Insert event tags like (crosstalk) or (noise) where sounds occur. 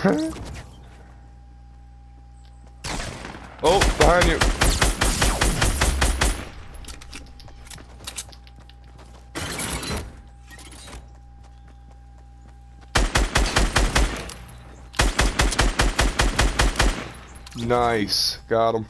(laughs) oh, behind you. Nice. Got him.